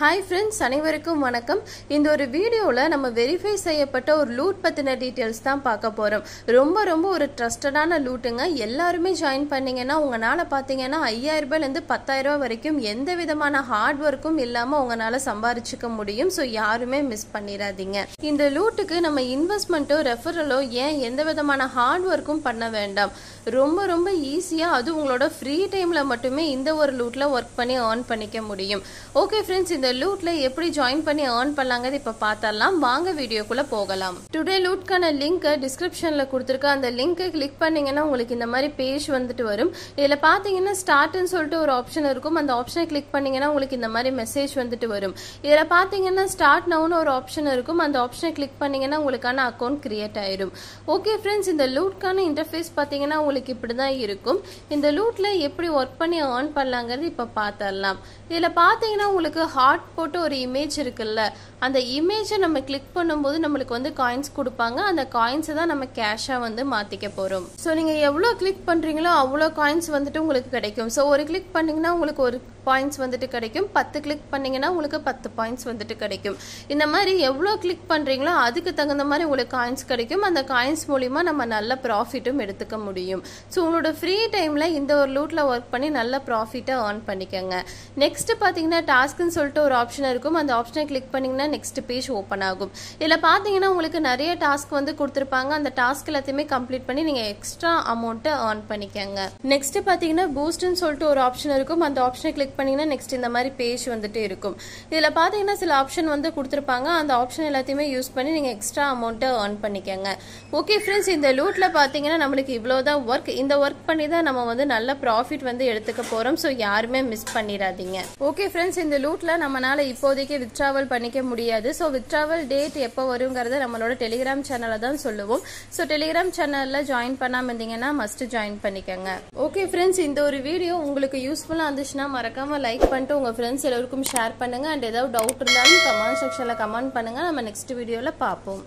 Hi friends அனைவருக்கும் வணக்கம். இந்த ஒரு வீடியோவில் நம்ம வெரிஃபை செய்யப்பட்ட ஒரு லூட் பற்றின டீட்டெயில்ஸ் தான் பார்க்க போகிறோம் ரொம்ப ரொம்ப ஒரு ட்ரஸ்டடான லூட்டுங்க எல்லாருமே ஜாயின் பண்ணீங்கன்னா உங்களால் பார்த்தீங்கன்னா ஐயாயிரரூபாயிலேருந்து பத்தாயிரரூபா வரைக்கும் எந்த விதமான ஹார்ட் ஒர்க்கும் இல்லாமல் உங்களால் சம்பாரிச்சிக்க முடியும். ஸோ யாருமே மிஸ் பண்ணிடாதீங்க இந்த லூட்டுக்கு நம்ம இன்வெஸ்ட்மெண்ட்டோ ரெஃபரலோ ஏன் எந்த விதமான ஹார்ட் ஒர்க்கும் பண்ண வேண்டாம்? ரொம்ப ரொம்ப ஈஸியாக அது உங்களோட ஃப்ரீ டைமில் மட்டுமே இந்த ஒரு லூட்டில் ஒர்க் பண்ணி ஏர்ன் பண்ணிக்க முடியும். ஓகே ஃப்ரெண்ட்ஸ் இந்த லூட்டில் எப்படி ஜாயின் பண்ணி ஏர்ன் பண்ணலாங்கிறது இப்போ பார்த்தரலாம் வாங்க வீடியோக்குள்ளே போகலாம். டுடே லூட்கான லிங்க்கை டிஸ்கிரிப்ஷனில் கொடுத்துருக்க. அந்த லிங்க்கை கிளிக் பண்ணீங்கன்னா உங்களுக்கு இந்த மாதிரி பேஜ் வந்துட்டு வரும். இதில் பார்த்தீங்கன்னா ஸ்டார்ட்னு சொல்லிட்டு ஒரு ஆப்ஷன் இருக்கும். அந்த ஆப்ஷனை கிளிக் பண்ணீங்கன்னா உங்களுக்கு இந்த மாதிரி மெசேஜ் வந்துட்டு வரும். இதில் பார்த்தீங்கன்னா ஸ்டார்ட் நவுன்னு ஒரு ஆப்ஷன் இருக்கும். அந்த ஆப்ஷனை கிளிக் பண்ணீங்கன்னா உங்களுக்கான அக்கௌண்ட் கிரியேட் ஆயிடும் ஓகே ஃப்ரெண்ட்ஸ் இந்த லூட்கான இன்டர்ஃபேஸ் பார்த்தீங்கன்னா உங்களுக்கு இப்படி தான் இருக்கும். இந்த லூட்ல எப்படி ஒர்க் பண்ணி ஆன் பண்ணலாங்கிறது இப்போ பார்த்துடலாம் இதில் பார்த்தீங்கன்னா உங்களுக்கு ஹார்ட் போட்டு ஒரு இமேஜ் இருக்குல்ல அந்த இமேஜை நம்ம கிளிக் பண்ணும்போது நம்மளுக்கு வந்து காயின்ஸ் கொடுப்பாங்க. அந்த காயின்ஸை தான் நம்ம கேஷாக வந்து மாற்றிக்க போகிறோம் ஸோ நீங்கள் எவ்வளோ கிளிக் பண்ணுறீங்களோ அவ்வளோ காயின்ஸ் வந்துட்டு உங்களுக்கு கிடைக்கும். ஸோ ஒரு கிளிக் பண்ணிங்கன்னா உங்களுக்கு ஒரு பாயிண்ட்ஸ் வந்துட்டு கிடைக்கும். பத்து கிளிக் பண்ணிங்கன்னா உங்களுக்கு பத்து பாயிண்ட்ஸ் வந்துட்டு கிடைக்கும். இந்த மாதிரி எவ்வளோ கிளிக் பண்ணுறீங்களோ அதுக்கு தகுந்த மாதிரி உங்களுக்கு காயின்ஸ் கிடைக்கும். அந்த காயின்ஸ் மூலிமா நம்ம நல்ல ப்ராஃபிட்டும் எடுத்துக்க முடியும். ஸோ உங்களோட ஃப்ரீ டைமில் இந்த ஒரு லூட்டில் ஒர்க் பண்ணி நல்ல ப்ராஃபிட்டை ஏர்ன் பண்ணிக்கோங்க. நெக்ஸ்ட் பார்த்தீங்கன்னா டாஸ்க்குன்னு சொல்லிட்டு ஒரு ஆப்ஷன் இருக்கும். அந்த ஆப்ஷனை கிளிக் பண்ணிங்கன்னா நெக்ஸ்ட் பேஜ் ஓப்பன் ஆகும். இதில் பார்த்தீங்கன்னா உங்களுக்கு நிறைய டாஸ்க் வந்து கொடுத்துருப்பாங்க. அந்த டாஸ்க் எல்லாத்தையுமே கம்ப்ளீட் பண்ணி நீங்கள் எக்ஸ்ட்ரா அமௌண்ட்டை ஏர்ன் பண்ணிக்கோங்க. நெக்ஸ்ட் பார்த்தீங்கன்னா பூஸ்ட்னு சொல்லிட்டு ஒரு ஆப்ஷன் இருக்கும். அந்த ஆப்ஷனை கிளிக் பண்ணிங்கன்னா நெக்ஸ்ட் இந்த மாதிரி பேஜ் வந்துட்டு இருக்கும். இதில் பார்த்தீங்கன்னா சில ஆப்ஷன் வந்து கொடுத்துருப்பாங்க. அந்த ஆப்ஷன் எல்லாத்தையுமே யூஸ் பண்ணி நீங்கள் எக்ஸ்ட்ரா அமௌண்ட்டை ஏர்ன் பண்ணிக்கோங்க. ஓகே ஃப்ரெண்ட்ஸ் இந்த லூட்டில் பார்த்தீங்கன்னா நம்மளுக்கு இவ்வளோ தான் ஒர்க் இந்த ஒர்க் பண்ணி தான் நம்ம வந்து நல்ல ப்ராஃபிட் வந்து எடுத்துக்க போகிறோம் ஸோ யாருமே மிஸ் பண்ணிடாதீங்க. ஓகே ஃப்ரெண்ட்ஸ் இந்த லூட்டில் நம்மளால இப்போதைக்கு வித்ட்ராவல் பண்ணிக்க முடியாது. ஸோ வித்ட்ராவல் டேட் எப்போ வருங்கிறத நம்மளோட டெலிகிராம் சேனலில் தான் சொல்லுவோம். ஸோ டெலிகிராம் சேனலில் ஜாயின் பண்ணாமல் இருந்தீங்கன்னா மஸ்ட் ஜாயின் பண்ணிக்கோங்க. ஓகே ஃப்ரெண்ட்ஸ் இந்த ஒரு வீடியோ உங்களுக்கு யூஸ்ஃபுல்லாக இருந்துச்சுன்னா மறக்காமல் லைக் பண்ணிட்டு உங்கள் ஃப்ரெண்ட்ஸ் எல்லோருக்கும் ஷேர் பண்ணுங்கள் அண்ட் ஏதாவது டவுட் இருந்தாலும் கமெண்ட் செக்ஷனில் கமெண்ட் பண்ணுங்கள் நம்ம நெக்ஸ்ட் வீடியோவில் பார்ப்போம்.